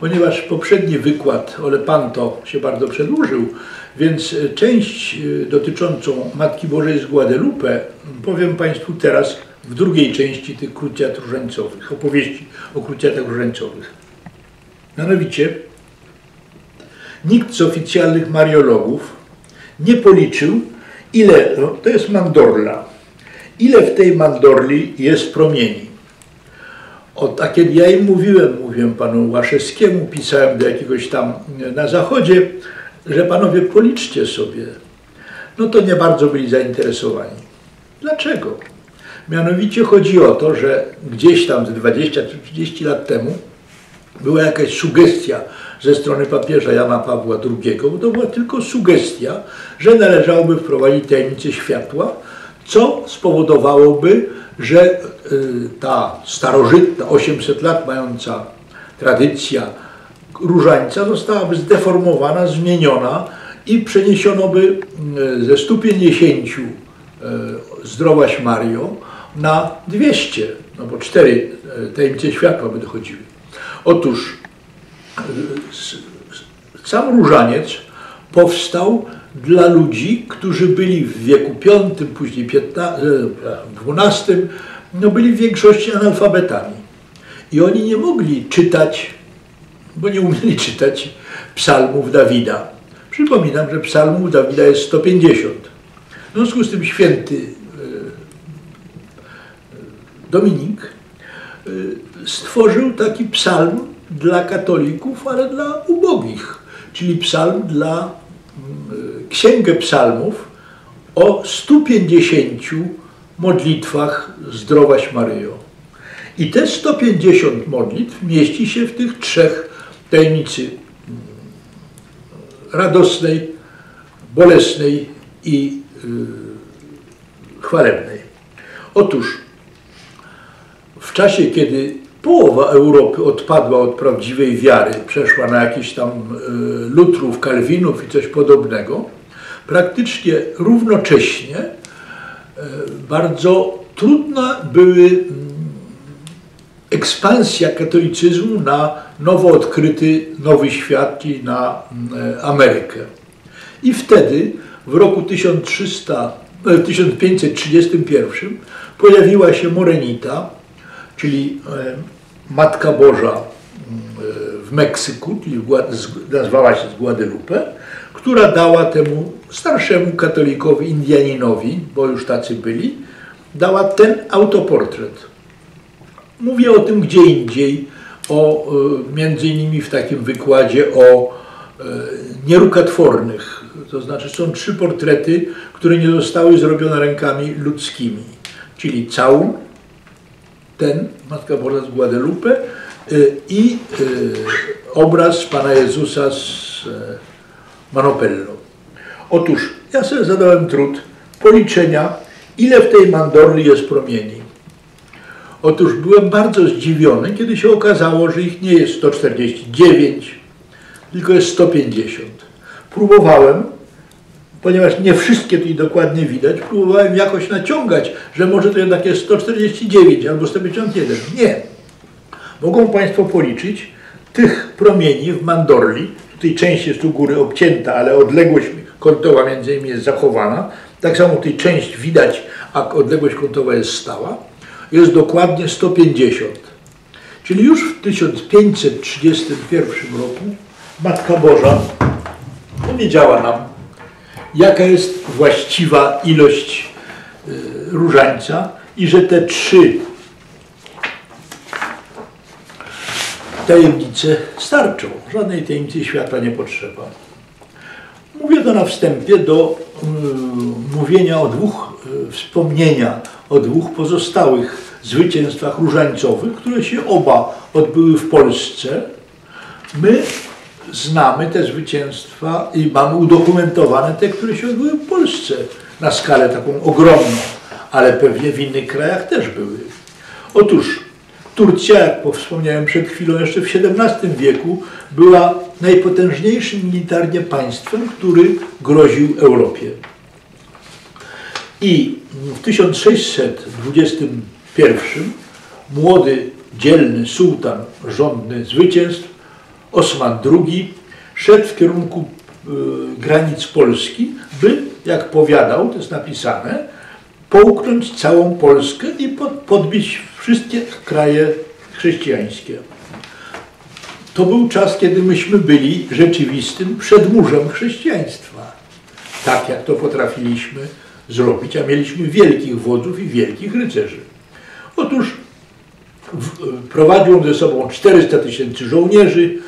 Ponieważ poprzedni wykład o Lepanto się bardzo przedłużył, więc część y, dotyczącą Matki Bożej z Guadalupe powiem Państwu teraz w drugiej części tych krucjat różańcowych, opowieści o krucjatach różańcowych. Mianowicie, nikt z oficjalnych mariologów nie policzył, ile, no, to jest mandorla, ile w tej mandorli jest promieni. O, a kiedy ja im mówiłem, mówiłem panu Łaszewskiemu, pisałem do jakiegoś tam na zachodzie, że panowie policzcie sobie, no to nie bardzo byli zainteresowani. Dlaczego? Mianowicie chodzi o to, że gdzieś tam z 20 czy 30 lat temu była jakaś sugestia ze strony papieża Jana Pawła II, bo to była tylko sugestia, że należałoby wprowadzić tajemnicę światła, co spowodowałoby, że y, ta starożytna, 800 lat mająca tradycja różańca zostałaby zdeformowana, zmieniona i przeniesiono by y, ze 150 y, zdrowaś Mario na 200, no bo cztery tajemnice światła by dochodziły. Otóż sam różaniec powstał dla ludzi, którzy byli w wieku V, później XII, no byli w większości analfabetami. I oni nie mogli czytać, bo nie umieli czytać psalmów Dawida. Przypominam, że psalmów Dawida jest 150. W związku z tym święty Dominik stworzył taki psalm dla katolików, ale dla ubogich, czyli psalm dla księgę psalmów o 150 modlitwach Zdrowaś Maryjo. I te 150 modlitw mieści się w tych trzech tajemnicy radosnej, bolesnej i yy, chwalebnej. Otóż w czasie, kiedy połowa Europy odpadła od prawdziwej wiary, przeszła na jakiś tam y, lutrów, kalwinów i coś podobnego, praktycznie równocześnie y, bardzo trudna były y, ekspansja katolicyzmu na nowo odkryty Nowy Świat, czyli na Amerykę. I wtedy w roku 1300, 1531 pojawiła się Morenita, czyli Matka Boża w Meksyku, czyli nazwała się z Guadalupe, która dała temu starszemu katolikowi, Indianinowi, bo już tacy byli, dała ten autoportret. Mówię o tym gdzie indziej, o, między innymi w takim wykładzie o nierukotwornych. To znaczy są trzy portrety, które nie zostały zrobione rękami ludzkimi, czyli całun, ten, Matka Boża z Guadalupe i obraz Pana Jezusa z Manopello. Otóż ja sobie zadałem trud policzenia, ile w tej mandorli jest promieni. Otóż byłem bardzo zdziwiony, kiedy się okazało, że ich nie jest 149, tylko jest 150. Próbowałem ponieważ nie wszystkie tutaj dokładnie widać, próbowałem jakoś naciągać, że może to jednak jest 149 albo 151. Nie. Mogą Państwo policzyć tych promieni w mandorli, tutaj część jest u góry obcięta, ale odległość kątowa między innymi jest zachowana. Tak samo tutaj część widać, a odległość kątowa jest stała. Jest dokładnie 150. Czyli już w 1531 roku Matka Boża powiedziała nam, jaka jest właściwa ilość y, różańca i że te trzy tajemnice starczą. Żadnej tajemnicy światła nie potrzeba. Mówię to na wstępie do y, mówienia o dwóch, y, wspomnienia o dwóch pozostałych zwycięstwach różańcowych, które się oba odbyły w Polsce. My znamy te zwycięstwa i mamy udokumentowane te, które się odbyły w Polsce na skalę taką ogromną, ale pewnie w innych krajach też były. Otóż Turcja, jak wspomniałem przed chwilą, jeszcze w XVII wieku była najpotężniejszym militarnie państwem, który groził Europie. I w 1621 młody, dzielny sułtan rządny zwycięstw, Osman II, szedł w kierunku y, granic Polski, by, jak powiadał, to jest napisane, połknąć całą Polskę i pod, podbić wszystkie kraje chrześcijańskie. To był czas, kiedy myśmy byli rzeczywistym przedmurzem chrześcijaństwa. Tak jak to potrafiliśmy zrobić, a mieliśmy wielkich wodzów i wielkich rycerzy. Otóż w, prowadził ze sobą 400 tysięcy żołnierzy,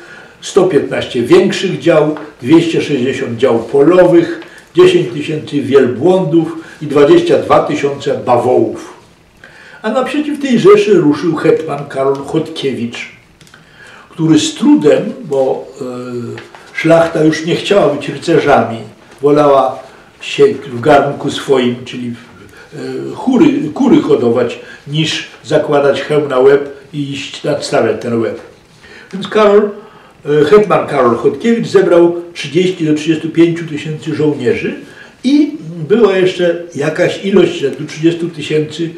115 większych dział, 260 dział polowych, 10 tysięcy wielbłądów i 22 tysiące bawołów. A naprzeciw tej rzeszy ruszył hetman Karol Chodkiewicz, który z trudem, bo y, szlachta już nie chciała być rycerzami, wolała się w garnku swoim, czyli y, chóry, kury hodować, niż zakładać hełm na łeb i iść nadstawiać ten łeb. Więc Karol, hetman Karol Chodkiewicz zebrał 30 do 35 tysięcy żołnierzy i była jeszcze jakaś ilość, rzędu 30 tysięcy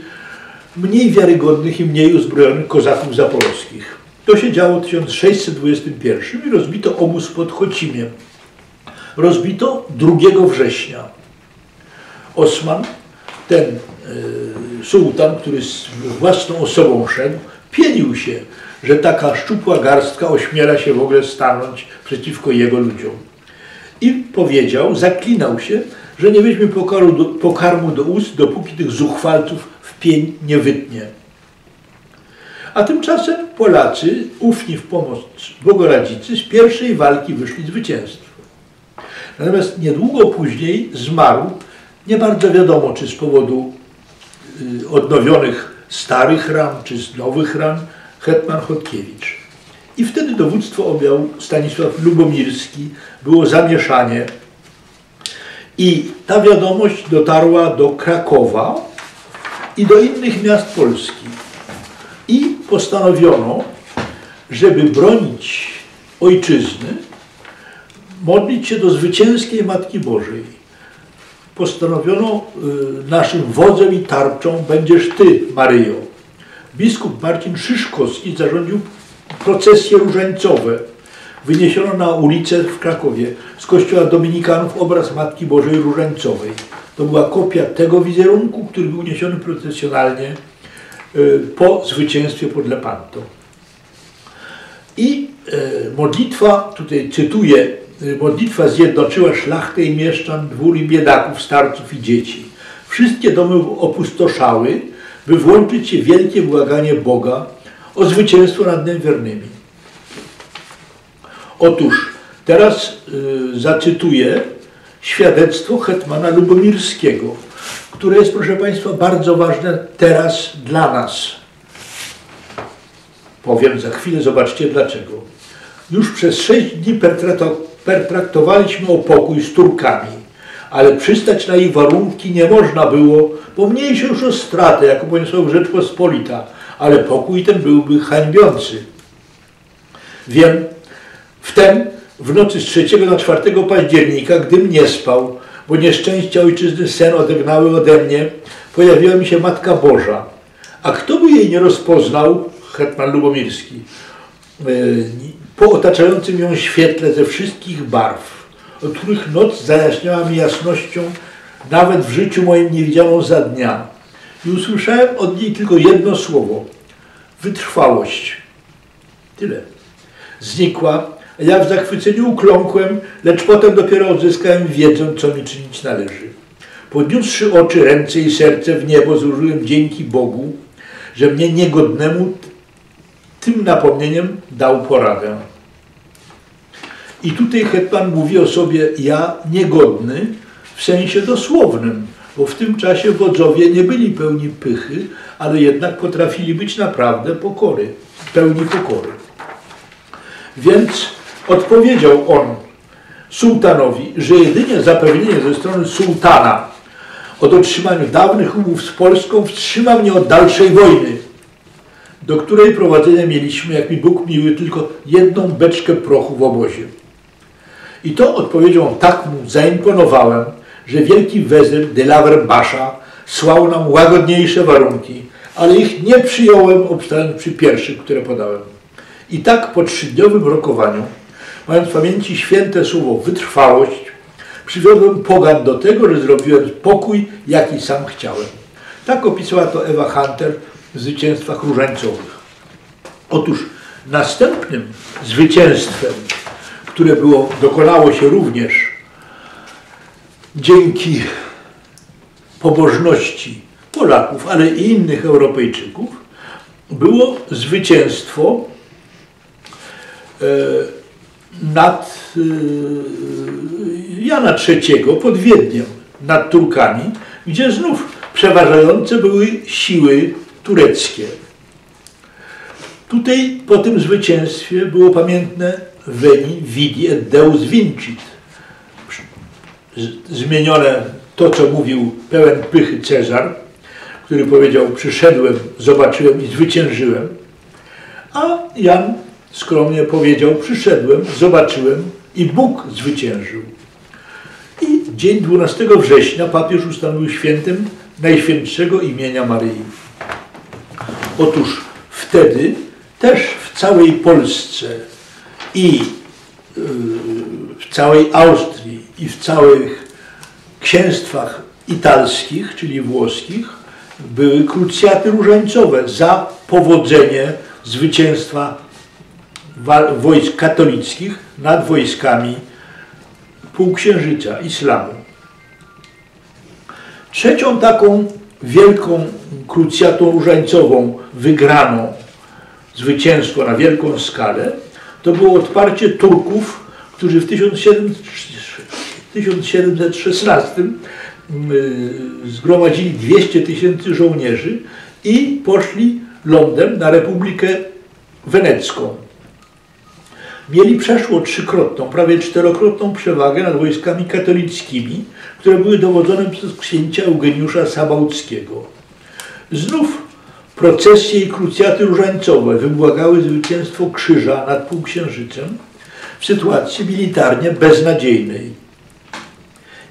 mniej wiarygodnych i mniej uzbrojonych kozaków zapolskich. To się działo w 1621 i rozbito obóz pod Chocimiem. Rozbito 2 września. Osman, ten y, sułtan, który z własną osobą szedł, pienił się, że taka szczupła garstka ośmiela się w ogóle stanąć przeciwko jego ludziom. I powiedział, zaklinał się, że nie weźmie pokarmu do, pokarmu do ust, dopóki tych zuchwalców w pień nie wytnie. A tymczasem Polacy, ufni w pomoc Bogoradzicy, z pierwszej walki wyszli zwycięstwo. Natomiast niedługo później zmarł, nie bardzo wiadomo, czy z powodu y, odnowionych starych ran, czy z nowych ran, hetman Chodkiewicz. I wtedy dowództwo objął Stanisław Lubomirski, było zamieszanie. I ta wiadomość dotarła do Krakowa i do innych miast Polski. I postanowiono, żeby bronić ojczyzny, modlić się do zwycięskiej Matki Bożej. Postanowiono, y, naszym wodzem i tarczą będziesz Ty, Maryjo. Biskup Marcin Szyszkowski zarządził procesje różańcowe. Wyniesiono na ulicę w Krakowie z kościoła dominikanów obraz Matki Bożej Różańcowej. To była kopia tego wizerunku, który był niesiony procesjonalnie y, po zwycięstwie pod Lepanto. I y, modlitwa, tutaj cytuję, y, modlitwa zjednoczyła szlachtę i mieszczan, dwór i biedaków, starców i dzieci. Wszystkie domy opustoszały, by włączyć się wielkie błaganie Boga o zwycięstwo nad niewiernymi. Otóż teraz y, zacytuję świadectwo hetmana Lubomirskiego, które jest, proszę Państwa, bardzo ważne teraz dla nas. Powiem za chwilę, zobaczcie dlaczego. Już przez sześć dni pertraktowaliśmy o pokój z Turkami, ale przystać na ich warunki nie można było, bo mniejsze już o stratę, jaką poniosła Rzeczpospolita, ale pokój ten byłby hańbiący. Wiem, wtem w nocy z 3 na 4 października, gdym nie spał, bo nieszczęścia ojczyzny sen odegnały ode mnie, pojawiła mi się Matka Boża. A kto by jej nie rozpoznał, hetman Lubomirski, e, po otaczającym ją świetle ze wszystkich barw, od których noc zajaśniała mi jasnością, nawet w życiu moim niewidzianą za dnia. I usłyszałem od niej tylko jedno słowo. Wytrwałość. Tyle. Znikła ja w zachwyceniu ukląkłem, lecz potem dopiero odzyskałem wiedzę, co mi czynić należy. Podniósłszy oczy, ręce i serce w niebo, złożyłem dzięki Bogu, że mnie niegodnemu tym napomnieniem dał poradę. I tutaj hetman mówi o sobie ja niegodny w sensie dosłownym, bo w tym czasie wodzowie nie byli pełni pychy, ale jednak potrafili być naprawdę pokory, pełni pokory. Więc Odpowiedział on sułtanowi, że jedynie zapewnienie ze strony sułtana o dotrzymaniu dawnych umów z Polską wstrzyma mnie od dalszej wojny. do której prowadzenia mieliśmy, jak mi Bóg miły, tylko jedną beczkę prochu w obozie. I to odpowiedzią tak mu zaimponowałem, że wielki wezyr de Laverbasza słał nam łagodniejsze warunki, ale ich nie przyjąłem, obstając przy pierwszych, które podałem. I tak po trzydniowym rokowaniu, mając w pamięci święte słowo wytrwałość, przywiodłem pogan do tego, że zrobiłem pokój, jaki sam chciałem. Tak opisała to Ewa Hunter w zwycięstwach różańcowych. Otóż następnym zwycięstwem, które było, dokonało się również dzięki pobożności Polaków, ale i innych Europejczyków, było zwycięstwo e, nad e, Jana III pod Wiedniem, nad Turkami, gdzie znów przeważające były siły tureckie. Tutaj po tym zwycięstwie było pamiętne Veni, Vidi et Deus Vincit. Zmienione to, co mówił pełen pychy Cezar, który powiedział, przyszedłem, zobaczyłem i zwyciężyłem. A Jan skromnie powiedział, przyszedłem, zobaczyłem i Bóg zwyciężył. I dzień 12 września papież ustanowił świętem Najświętszego imienia Maryi. Otóż wtedy też w całej Polsce i yy, w całej Austrii i w całych księstwach italskich, czyli włoskich, były krucjaty różańcowe za powodzenie zwycięstwa wojsk katolickich nad wojskami półksiężyca, islamu. Trzecią taką wielką krucjatą różańcową wygraną zwycięstwo na wielką skalę to było odparcie Turków, którzy w 1716 mm, zgromadzili 200 tysięcy żołnierzy i poszli lądem na Republikę Wenecką mieli przeszło trzykrotną, prawie czterokrotną przewagę nad wojskami katolickimi, które były dowodzone przez księcia Eugeniusza Sabałckiego. Znów procesje i krucjaty różańcowe wybłagały zwycięstwo krzyża nad półksiężycem w sytuacji militarnie beznadziejnej.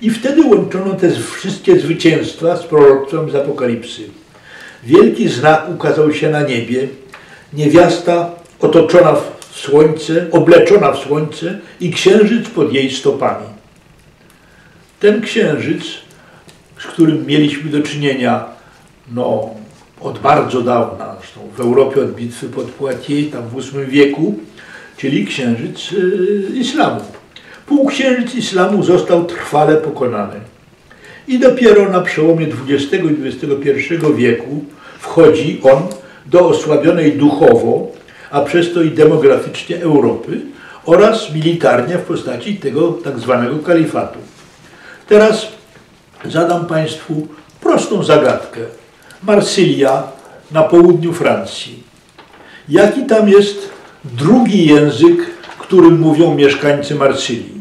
I wtedy łączono te wszystkie zwycięstwa z proroctwem z Apokalipsy. Wielki znak ukazał się na niebie, niewiasta otoczona słońce, obleczona w słońce i księżyc pod jej stopami. Ten księżyc, z którym mieliśmy do czynienia no, od bardzo dawna, zresztą w Europie od bitwy pod Poitiers, tam w VIII wieku, czyli księżyc y, islamu. Półksiężyc islamu został trwale pokonany. I dopiero na przełomie XX i XXI wieku wchodzi on do osłabionej duchowo a przez to i demograficznie Europy oraz militarnie w postaci tego tak zwanego kalifatu. Teraz zadam Państwu prostą zagadkę. Marsylia na południu Francji. Jaki tam jest drugi język, którym mówią mieszkańcy Marsylii?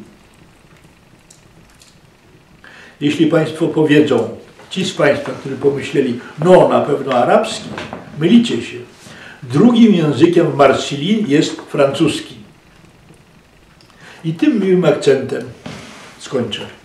Jeśli Państwo powiedzą, ci z Państwa, którzy pomyśleli, no na pewno arabski, mylicie się. Drugim językiem w Marsylii jest francuski. I tym miłym akcentem skończę.